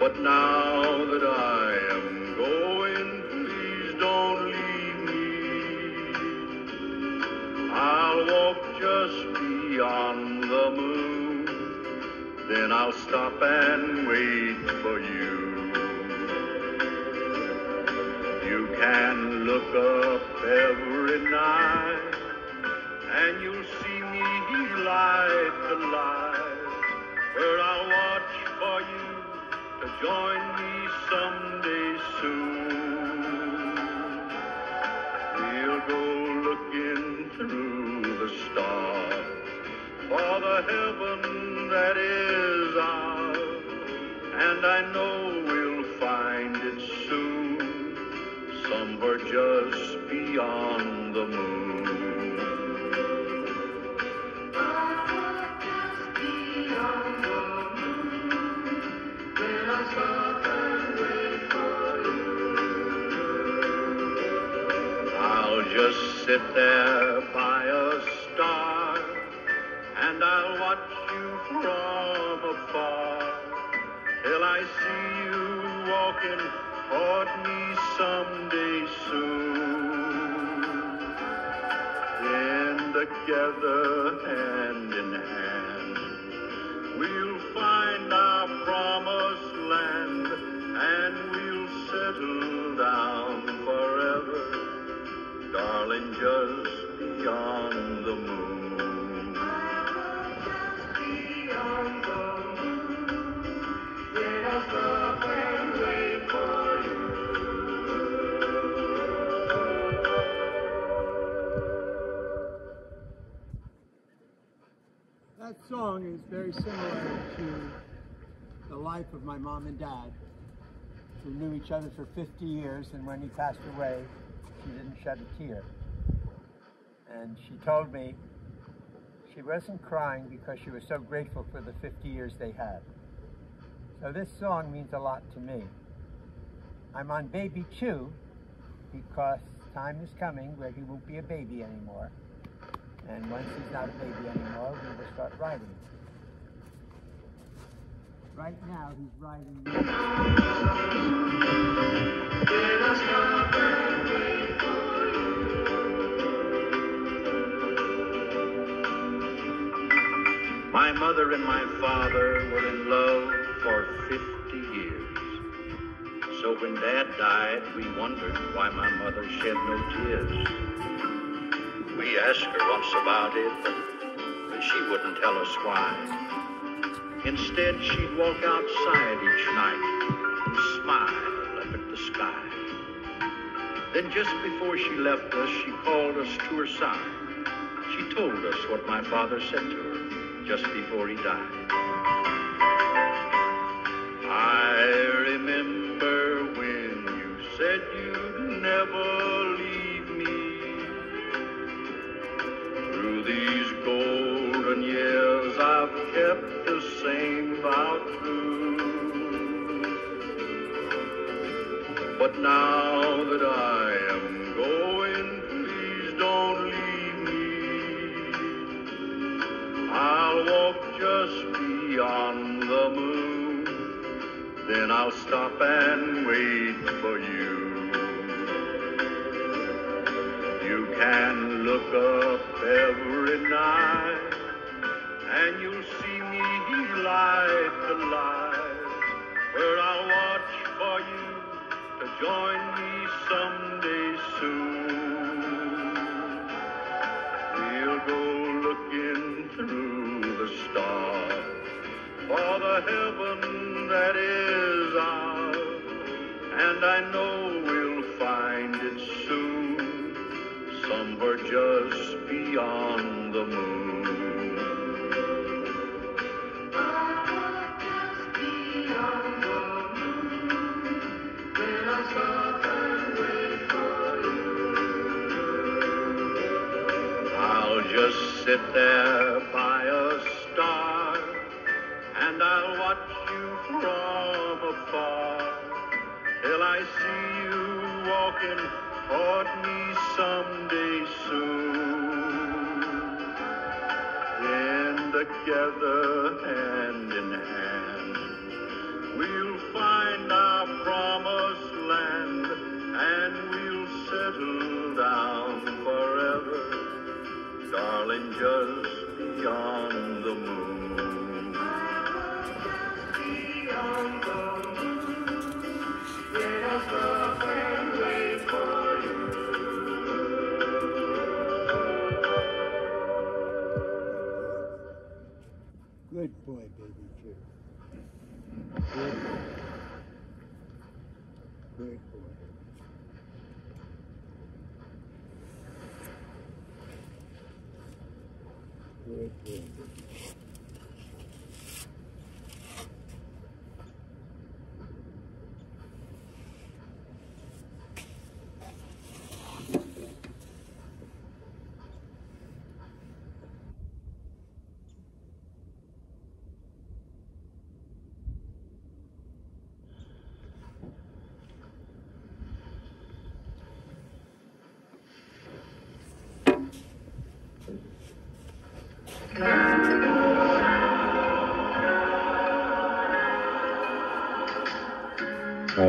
But now that I am going, please don't leave me. I'll walk just beyond the moon. Then I'll stop and wait for you. You can look up every night and you'll see me light the light where I'll watch for you to join me someday soon. We'll go looking through the stars for the heaven that is ours, and I know we'll find it soon, somewhere just beyond sit there by a star and I'll watch you from afar till I see you walking toward me someday soon. Then together, hand darling, just beyond the moon. That song is very similar to the life of my mom and dad, who knew each other for 50 years, and when he passed away, shed a tear. And she told me she wasn't crying because she was so grateful for the 50 years they had. So this song means a lot to me. I'm on baby two because time is coming where he won't be a baby anymore. And once he's not a baby anymore, we will start riding. Right now, he's riding. My mother and my father were in love for 50 years. So when Dad died, we wondered why my mother shed no tears. We asked her once about it, but, she wouldn't tell us why. Instead, she'd walk outside each night and smile up at the sky. Then just before she left us, she called us to her side. She told us what my father said to her just before he died. I remember when you said you'd never leave me. Through these golden years, I've kept the same vow true. But now walk just beyond the moon. Then I'll stop and wait for you. You can look up every night and you'll see me light the light where I'll watch for you to join me someday soon. The heaven that is ours, and I know we'll find it soon, somewhere just beyond the moon. I'll just sit there I see you walking toward me someday soon. and together, hand in hand, we'll find our promised land and we'll settle down forever. Darling, just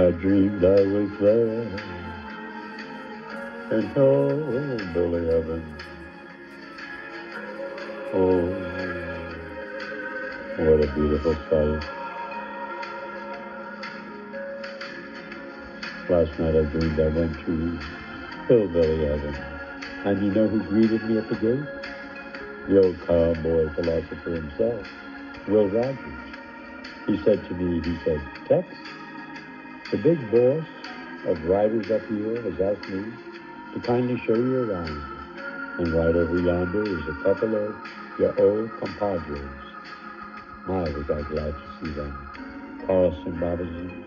I dreamed I was there in Billy heaven. Oh, what a beautiful sight. Last night I dreamed I went to hillbilly heaven. And you know who greeted me at the gate? The old cowboy philosopher himself, Will Rogers. He said to me, he said, Tex, the big boss of riders up here has asked me to kindly show you around. And right over yonder is a couple of your old compadres. My, was I glad to see them. Carson Robison,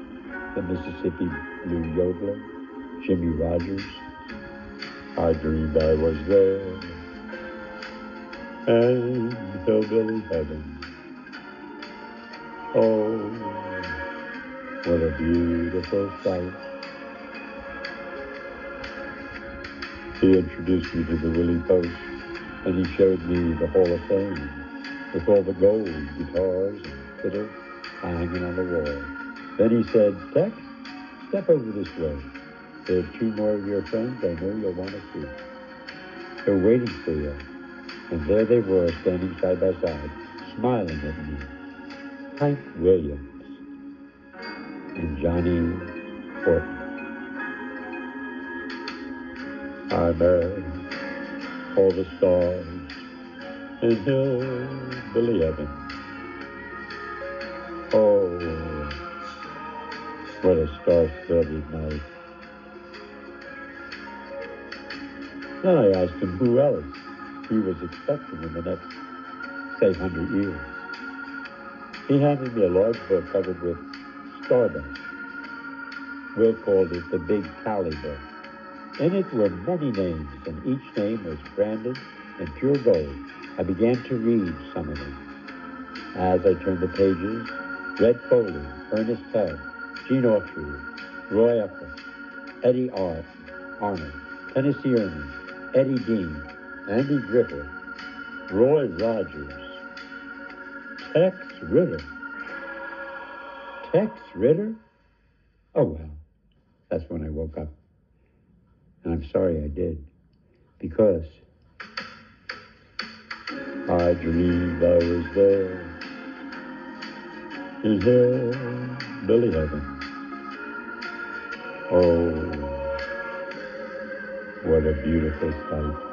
the Mississippi Blue Yodeler, Jimmie Rodgers. I dreamed I was there. And hillbilly heaven. Oh, what a beautiful sight. He introduced me to the Wiley Post, and he showed me the Hall of Fame with all the gold guitars and fiddles hanging on the wall. Then he said, Tex, step over this way. There are two more of your friends I know you'll want to see. They're waiting for you. And there they were, standing side by side, smiling at me. Hank Williams and Johnny Horton. I met all the stars in hillbilly heaven. Oh, what a star-studded night. Then I asked him who else he was expecting in the next, say, hundred years. He handed me a large book covered with stardust. Will called it the Big Tally Book. In it were many names, and each name was branded in pure gold. I began to read some of them. As I turned the pages, Red Foley, Ernest Tubb, Gene Autry, Roy Eccles, Eddie Ar- Arnold, Tennessee Ernie, Eddie Dean, Andy Griffith, Roy Rogers, Tex Ritter. Tex Ritter? Oh, well, that's when I woke up. And I'm sorry I did, because I dreamed I was there in hillbilly heaven. Oh, what a beautiful sight.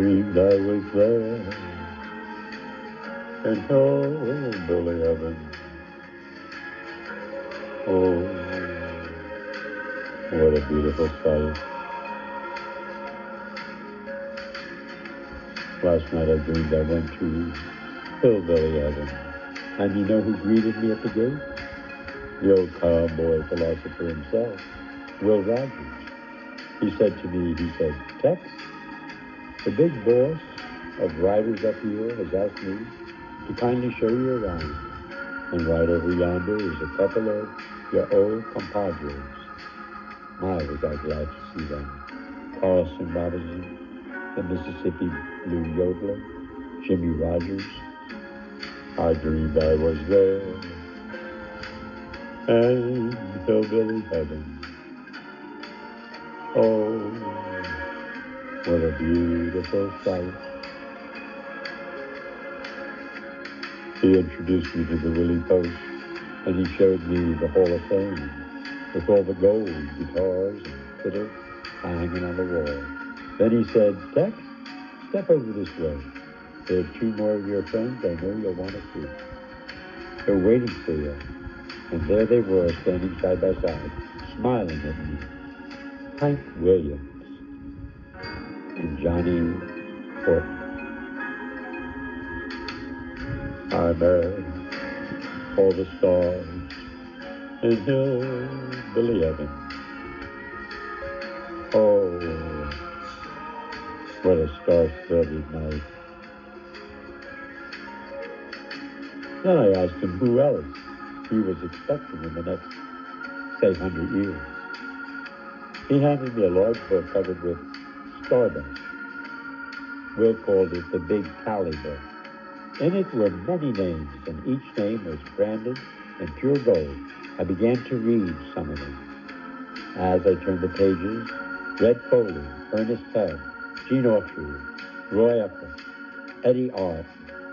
Dreamed I was there in hillbilly heaven. Oh, what a beautiful sight. Last night I dreamed I went to Hillbilly Heaven. And you know who greeted me at the gate? The old cowboy philosopher himself, Will Rogers. He said to me, he said, Tex, the big boss of riders up here has asked me to kindly show you around. And right over yonder is a couple of your old compadres. My, was I glad to see them. Carson Robison, the Mississippi Blue Yodeler, Jimmie Rodgers. I dreamed I was there. And hillbilly heaven. Oh, what a beautiful sight. He introduced me to the Wiley Post, and he showed me the Hall of Fame with all the gold guitars and fiddles hanging on the wall. Then he said, Tex, step over this way. There are two more of your friends I know you'll want to see. They're waiting for you. And there they were, standing side by side, smiling at me. Hank Williams and Johnny Horton. I met all the stars in Hillbilly Heaven. Oh, what a star-studded night. Then I asked him who else he was expecting in the next, say, hundred years. He handed me a large book covered with Will called it the Big Tally Book. In it were many names, and each name was branded in pure gold. I began to read some of them. As I turned the pages, Red Foley, Ernest Tubb, Gene Autry, Roy Ephraim, Eddie Ar-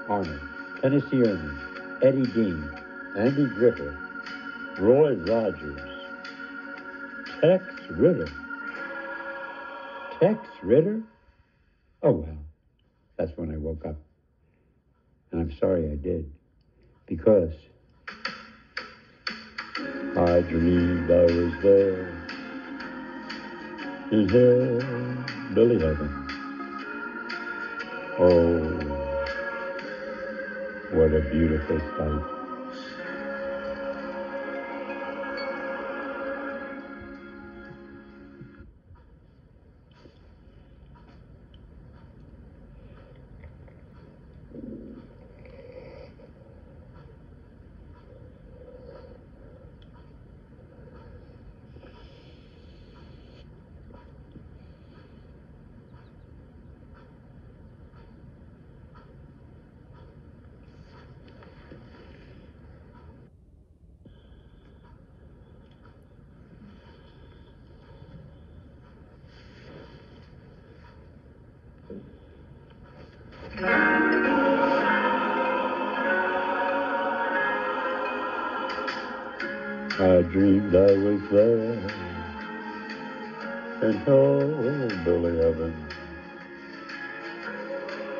Arnold, Tennessee Ernie, Eddie Dean, Andy Griffith, Roy Rogers, Tex Ritter. Tex Ritter? Oh, well, that's when I woke up. And I'm sorry I did. Because I dreamed I was there in Hillbilly Heaven. Oh, what a beautiful sight. I dreamed I was there in hillbilly heaven.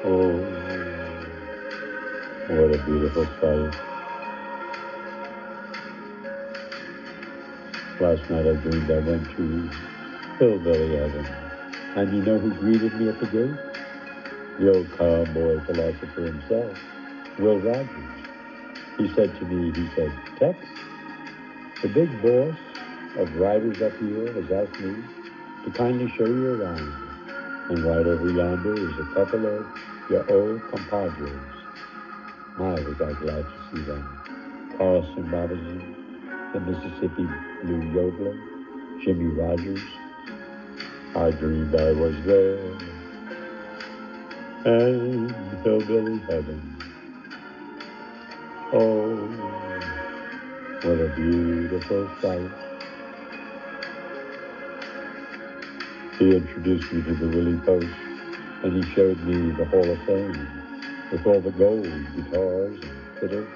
Oh, what a beautiful sight. Last night I dreamed I went to hillbilly heaven. And you know who greeted me at the gate? The old cowboy philosopher himself, Will Rogers. He said to me, he said, Tex, the big boss of riders up here has asked me to kindly show you around. And right over yonder is a couple of your old compadres. My, was I glad to see them. Carson Robison, the Mississippi Blue Yodeler, Jimmie Rodgers. I dreamed I was there. And hillbilly heaven. Oh, what a beautiful sight. He introduced me to the Wiley Post, and he showed me the Hall of Fame with all the gold guitars and fiddles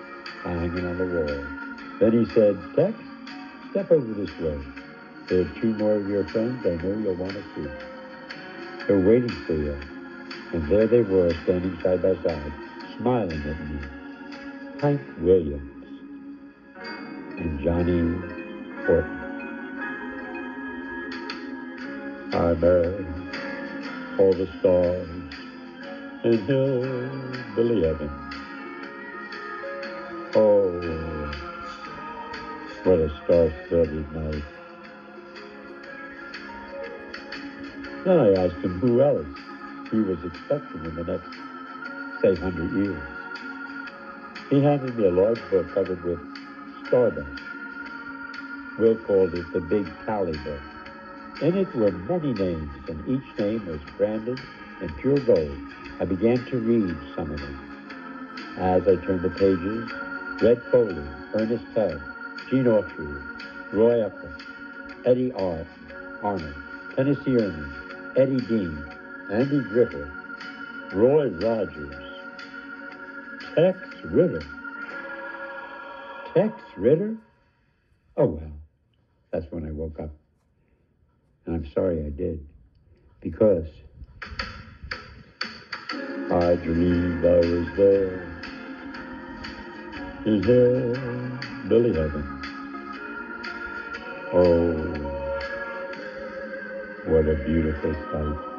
hanging on the wall. Then he said, Tex, step over this way. There are two more of your friends I know you'll want to see. They're waiting for you. And there they were, standing side by side, smiling at me. Hank Williams and Johnny. I met all the stars in hillbilly heaven. Oh, what a star-studded night. Then I asked him who else he was expecting in the next, say, hundred years. He handed me a large book covered with Will called it the Big Tally Book. In it were many names, and each name was branded in pure gold. I began to read some of them. As I turned the pages, Red Foley, Ernest Tubb, Gene Autry, Roy Eccles, Eddie R. Arnold, Tennessee Ernie, Eddie Dean, Andy Griffith, Roy Rogers, Tex Ritter. Tex Ritter? Oh, well, that's when I woke up. And I'm sorry I did. Because I dreamed I was there. Is there Billy Heaven? Oh, what a beautiful sight.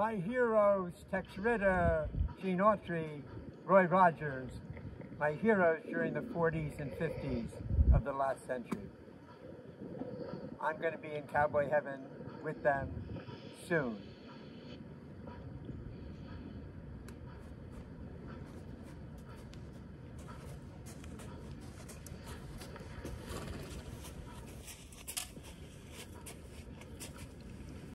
My heroes, Tex Ritter, Gene Autry, Roy Rogers, my heroes during the 40s and 50s of the last century. I'm going to be in cowboy heaven with them soon.